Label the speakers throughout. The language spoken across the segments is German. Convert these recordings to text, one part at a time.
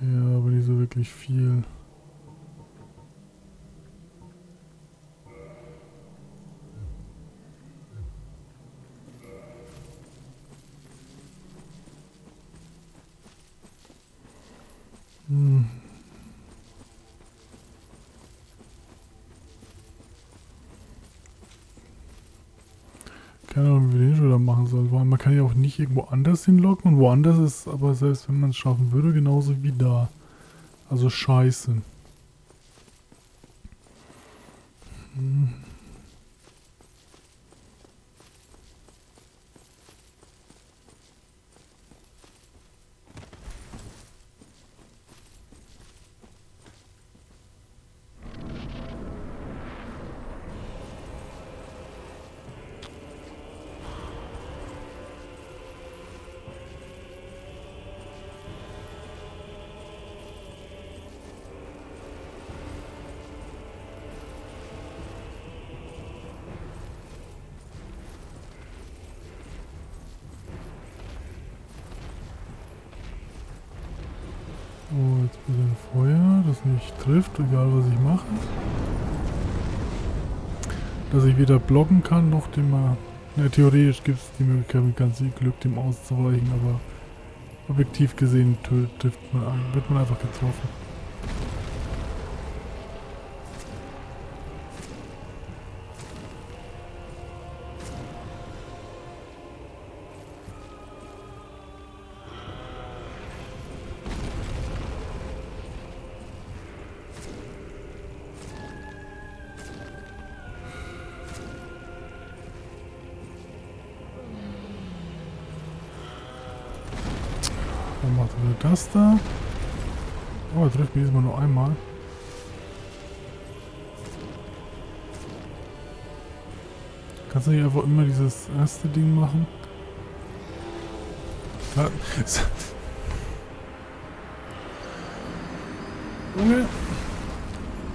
Speaker 1: Ja, aber nicht so wirklich viel. Hm. Keine Ahnung, wie wir Weil man kann ja auch nicht irgendwo anders hinlocken und woanders ist aber selbst wenn man es schaffen würde, genauso wie da. Also scheiße. Hm. Oh, jetzt ein bisschen Feuer, das nicht trifft, egal was ich mache. Dass ich weder blocken kann, noch dem. Ja, theoretisch gibt es die Möglichkeit, mit ganz viel Glück dem auszuweichen, aber objektiv gesehen trifft man, wird man einfach getroffen. Wieder das da. Oh, er trifft mich diesmal nur einmal. Kannst du nicht einfach immer dieses erste Ding machen? Junge.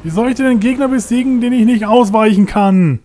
Speaker 1: Wie soll ich denn einen Gegner besiegen, den ich nicht ausweichen kann?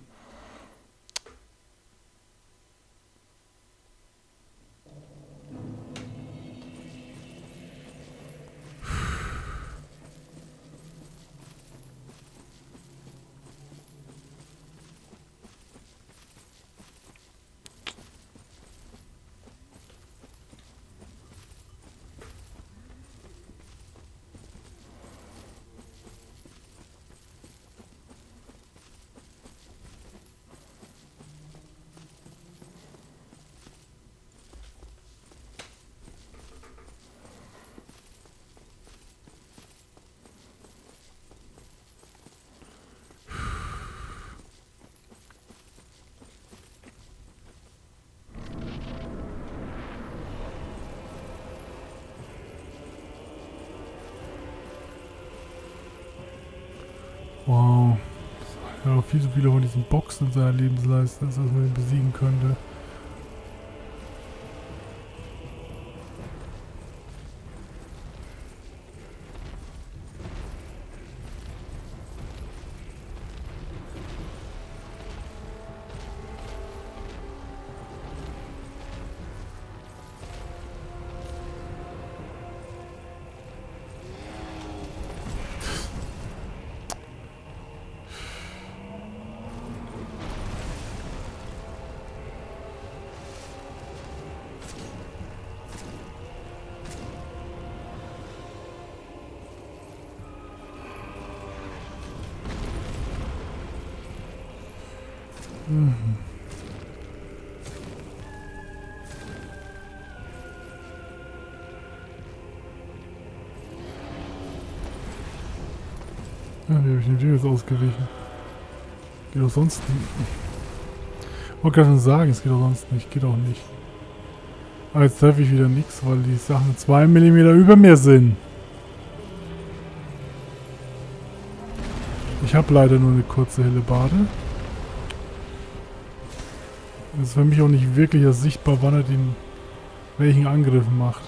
Speaker 1: Viel zu viele von diesen Boxen in seiner Lebensleiste, als dass man ihn besiegen könnte. Mhm. Ja, wie habe ich den jetzt ausgewichen? Geht doch sonst nicht. Ich wollte gerade schon sagen, es geht doch sonst nicht. Geht auch nicht. Aber jetzt treffe ich wieder nichts, weil die Sachen 2 mm über mir sind. Ich habe leider nur eine kurze helle Bade. Es ist für mich auch nicht wirklich ersichtbar, wann er den welchen Angriff macht.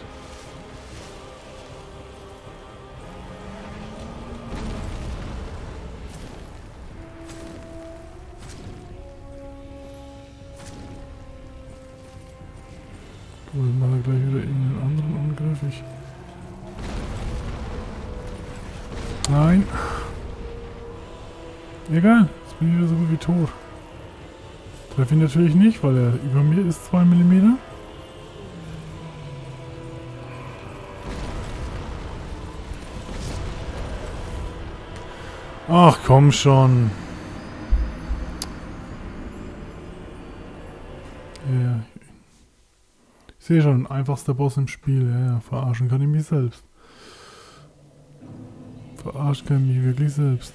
Speaker 1: Dann macht er gleich wieder irgendeinen anderen Angriff. Nein. Egal, jetzt bin ich wieder so gut wie tot. Treffe ihn natürlich nicht, weil er über mir ist 2 mm. Ach komm schon. Ja, ich sehe schon, einfachster Boss im Spiel. Ja, ja, verarschen kann ich mich selbst. Verarschen kann ich mich wirklich selbst.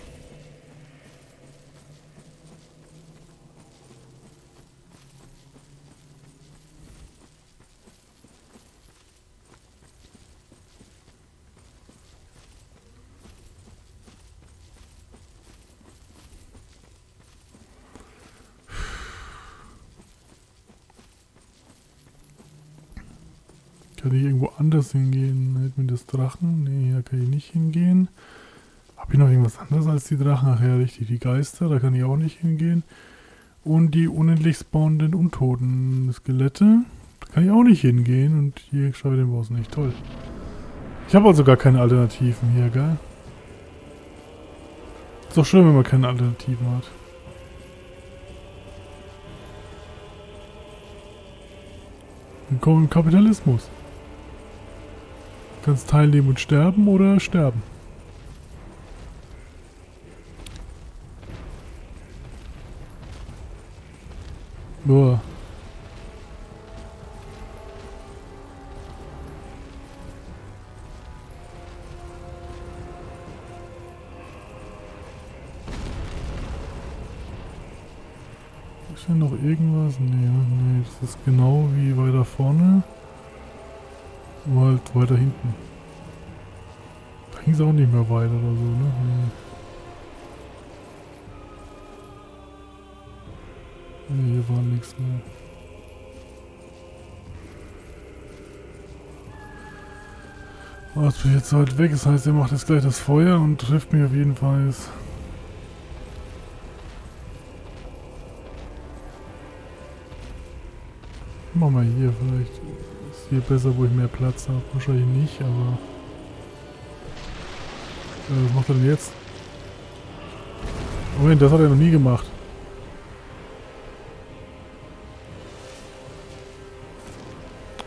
Speaker 1: Kann ich irgendwo anders hingehen? Hält mir das Drachen? Ne, hier kann ich nicht hingehen. Habe ich noch irgendwas anderes als die Drachen? Ach ja, richtig, die Geister, da kann ich auch nicht hingehen. Und die unendlich spawnenden untoten Skelette, da kann ich auch nicht hingehen. Und hier schaffe ich den Boss nicht. Toll. Ich habe also gar keine Alternativen hier, gell? Ist doch schön, wenn man keine Alternativen hat. Willkommen im Kapitalismus kannst teilnehmen und sterben oder sterben. Boah. Ist hier noch irgendwas? Nee, nee, das ist genau wie weiter vorne. Halt weiter hinten. Da ging es auch nicht mehr weiter oder so, ne? Nee. hier war nichts mehr. Was bin jetzt weit weg, das heißt, er macht jetzt gleich das Feuer und trifft mich auf jeden Fall. Machen wir hier vielleicht hier besser, wo ich mehr Platz habe. Wahrscheinlich nicht, aber... Äh, was macht er denn jetzt? Moment, das hat er noch nie gemacht.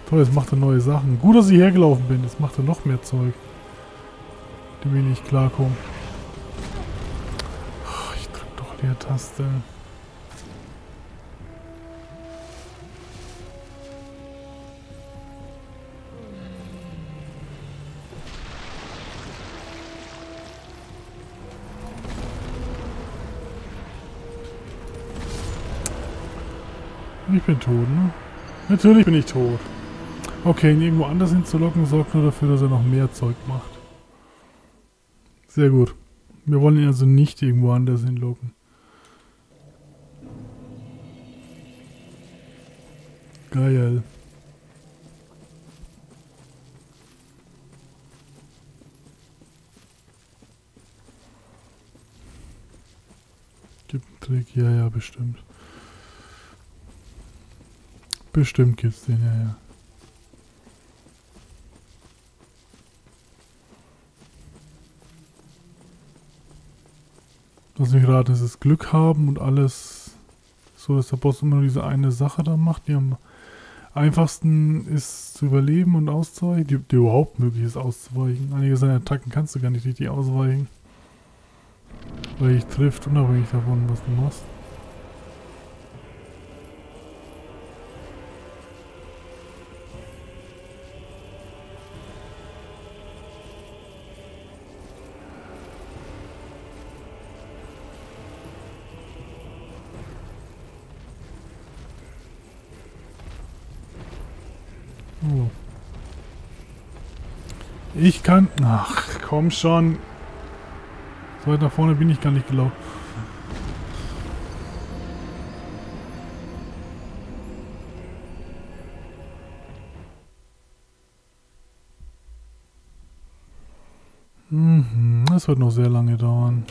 Speaker 1: Toll, jetzt macht er neue Sachen. Gut, dass ich hergelaufen bin. Jetzt macht er noch mehr Zeug. Dem ich nicht klarkomme. Ich drück doch Leertaste. taste Ich bin tot, ne? Natürlich bin ich tot. Okay, ihn irgendwo anders hinzulocken, sorgt nur dafür, dass er noch mehr Zeug macht. Sehr gut. Wir wollen ihn also nicht irgendwo anders hinlocken. Geil. Gibt einen Trick, ja, ja, bestimmt. Bestimmt gibt's den, ja, ja. Lass mich raten, es ist Glück haben und alles so, dass der Boss immer nur diese eine Sache da macht, die am einfachsten ist zu überleben und auszuweichen, die, die überhaupt möglich ist auszuweichen. Einige seiner Attacken kannst du gar nicht richtig ausweichen. Weil ich trifft, unabhängig davon, was du machst. Ich kann... Ach, komm schon. So weit nach vorne bin ich gar nicht gelaufen. Mhm, das wird noch sehr lange dauern.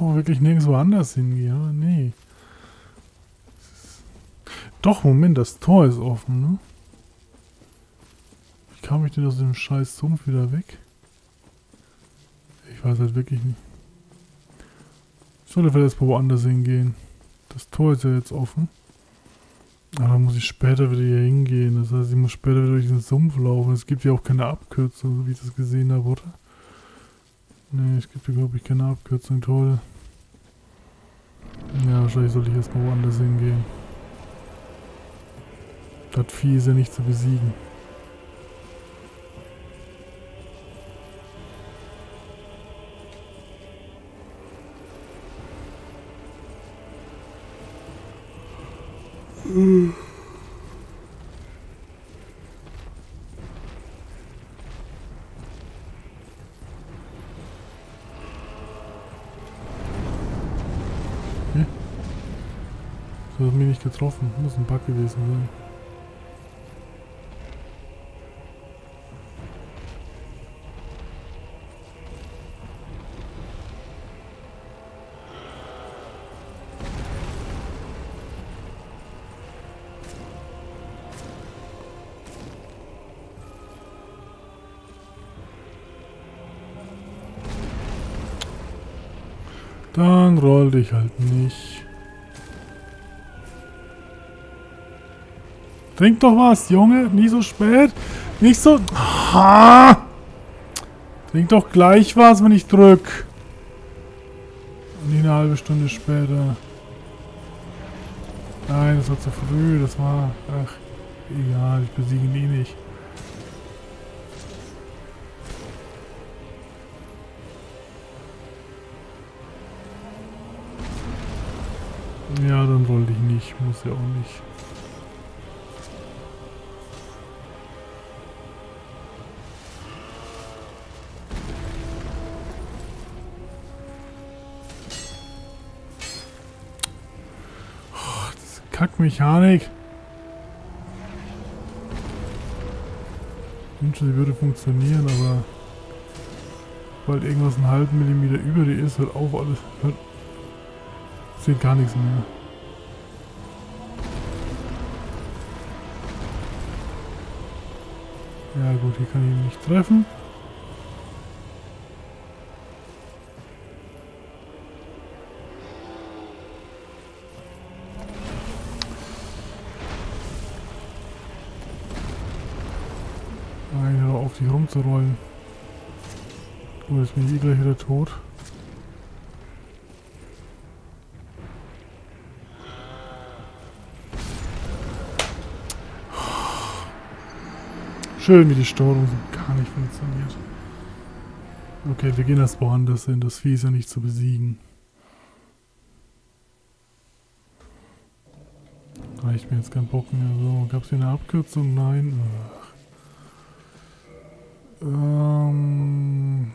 Speaker 1: Auch wirklich nirgendwo anders hingehen, aber nee. Doch, Moment, das Tor ist offen, ne? Wie kam ich denn aus dem scheiß Sumpf wieder weg? Ich weiß halt wirklich nicht. Ich sollte vielleicht woanders hingehen. Das Tor ist ja jetzt offen. Aber dann muss ich später wieder hier hingehen. Das heißt, ich muss später wieder durch den Sumpf laufen. Es gibt ja auch keine Abkürzung, so wie ich das gesehen habe, oder? Ne, es gibt hier, glaube ich, keine Abkürzung. Toll. Ja, wahrscheinlich sollte ich erstmal woanders hingehen. Das Vieh ist ja nicht zu besiegen. Mm. Hm? Das hat mich nicht getroffen. Muss ein Bug gewesen sein. Dann roll dich halt nicht. Trink doch was, Junge. Nie so spät. Nicht so... Ha! Trink doch gleich was, wenn ich drück. Und nicht eine halbe Stunde später. Nein, das war zu früh. Das war... Ach, egal. Ich besiege ihn eh nicht. Ja, dann wollte ich nicht. Muss ja auch nicht. Kackmechanik. Ich wünschte, sie würde funktionieren, aber sobald irgendwas einen halben Millimeter über die ist, hört auf alles. Hört Sehe gar nichts mehr. Ja gut, hier kann ich ihn nicht treffen. Die rumzurollen. Gut, jetzt bin ich eh gleich wieder tot. Schön, wie die Steuerung gar nicht funktioniert. Okay, wir gehen erst woanders hin. Das Vieh ist ja nicht zu besiegen. Reicht mir jetzt kein Bock mehr. So, gab es hier eine Abkürzung? Nein. Ach. Ähm.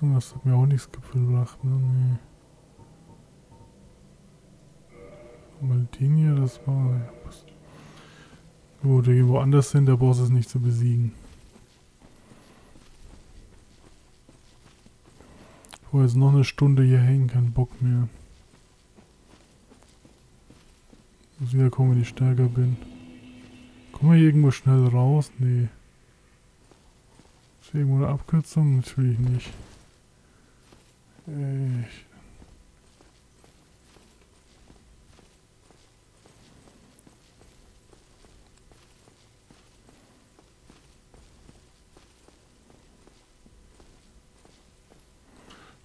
Speaker 1: Das hat mir auch nichts gebracht, ne? Nee. Maldinia, das war... Ja, Gut, wir gehen woanders hin, der Boss ist nicht zu besiegen. Wo jetzt noch eine Stunde hier hängen, kein Bock mehr. Muss wieder kommen, wenn ich stärker bin. Kommen wir hier irgendwo schnell raus? Nee. Ist irgendwo eine Abkürzung? Natürlich nicht. Echt.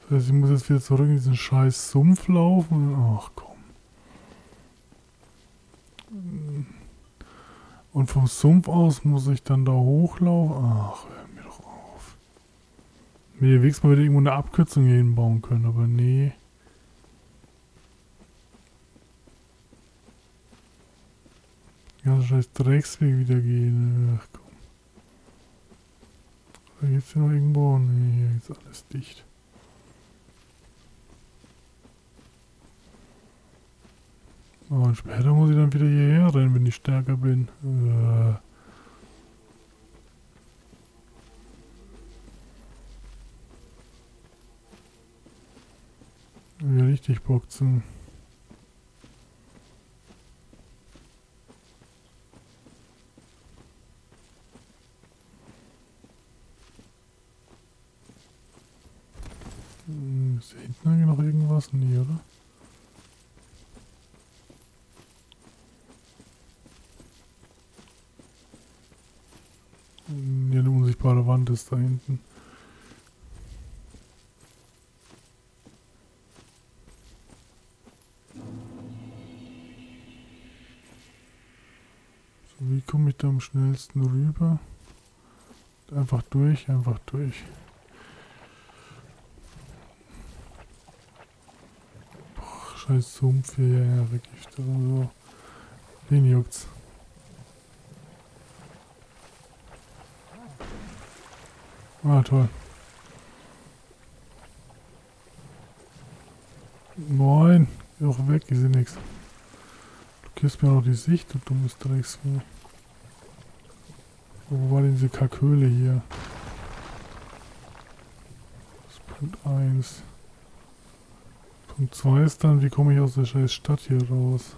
Speaker 1: Das heißt, ich muss jetzt wieder zurück in diesen scheiß Sumpf laufen. Ach komm. Und vom Sumpf aus muss ich dann da hochlaufen. Ach, hör mir doch auf. Mir wenigstens mal wieder irgendwo eine Abkürzung hier hinbauen können, aber nee. Ja, scheiß Drecksweg wieder gehen. Ach komm. Da geht's hier noch irgendwo? Nee, hier ist alles dicht. Und später muss ich dann wieder hierher rennen, wenn ich stärker bin. Äh. Ja, richtig boxen. Ist da hinten. So, wie komme ich da am schnellsten rüber? Einfach durch, einfach durch. Scheiß Sumpf hier, ja, so. Den juckt's. Ah, toll. Moin. Geh auch weg, ich seh nix. Du kippst mir noch die Sicht, du dummes Drecksvieh. Wo war denn diese Kackhöhle hier? Das ist Punkt 1. Punkt 2 ist dann, wie komme ich aus der scheiß Stadt hier raus?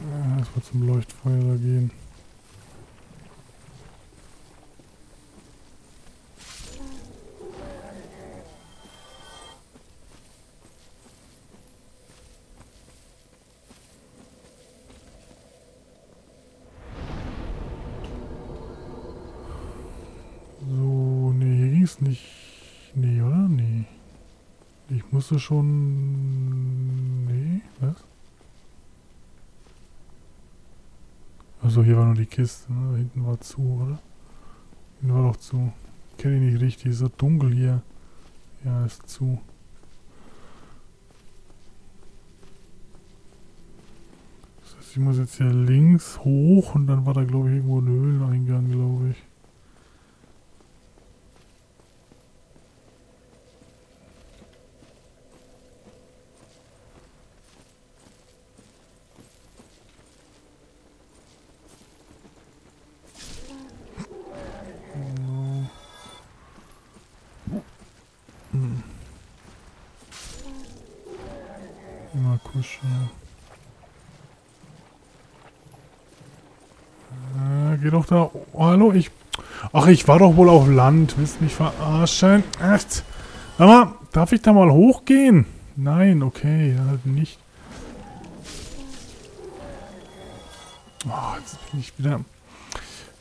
Speaker 1: Ja, erstmal zum Leuchtfeuer da gehen. ist nicht... Nee, oder? Nee. Ich musste schon... Nee, was? Also hier war nur die Kiste, ne? Hinten war zu, oder? Hinten war doch zu. Kenne ich nicht richtig, so dunkel hier. Ja, ist zu. Das heißt, ich muss jetzt hier links hoch und dann war da glaube ich irgendwo ein Höhleneingang, glaube ich. Kuscheln. Äh, geh doch da. Oh, hallo, ich. Ach, ich war doch wohl auf Land. Willst mich verarschen? Echt? Sag darf ich da mal hochgehen? Nein, okay, halt nicht. Oh, jetzt bin ich wieder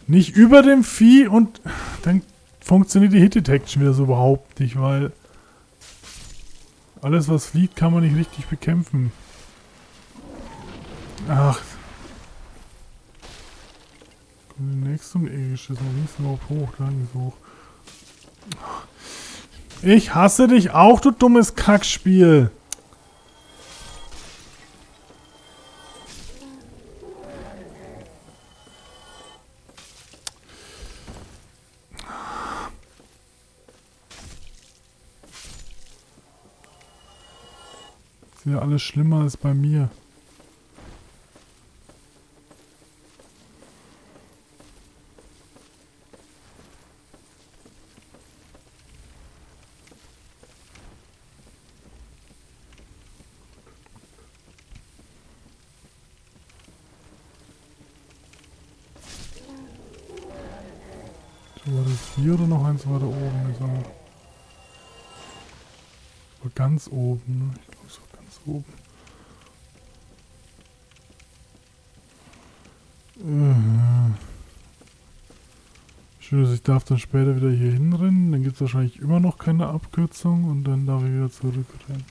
Speaker 1: nicht über dem Vieh und dann funktioniert die Hit Detection wieder so überhaupt nicht, weil alles, was fliegt, kann man nicht richtig bekämpfen. Ach. Nächst zum E geschissen. Ist überhaupt hoch? Da ist hoch. Ich hasse dich auch, du dummes Kackspiel. ist ja alles schlimmer als bei mir. war das noch eins weiter oben? Er. Aber ganz oben, ne? Ich glaube so ganz oben. Äh. Schön, dass ich darf dann später wieder hier hinrennen. Dann gibt es wahrscheinlich immer noch keine Abkürzung und dann darf ich wieder zurückrennen.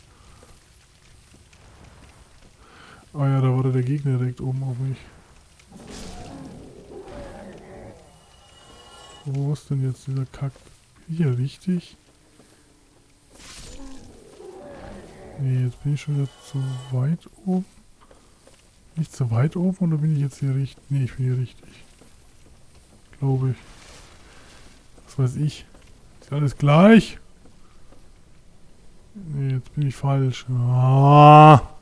Speaker 1: Ah ja, da war der Gegner direkt oben auf mich. Wo ist denn jetzt dieser Kack? Hier, richtig? Nee, jetzt bin ich schon wieder zu weit oben. Nicht zu weit oben oder bin ich jetzt hier richtig? Nee, ich bin hier richtig. Glaube ich. Was weiß ich. Ist alles gleich? Nee, jetzt bin ich falsch. Ah.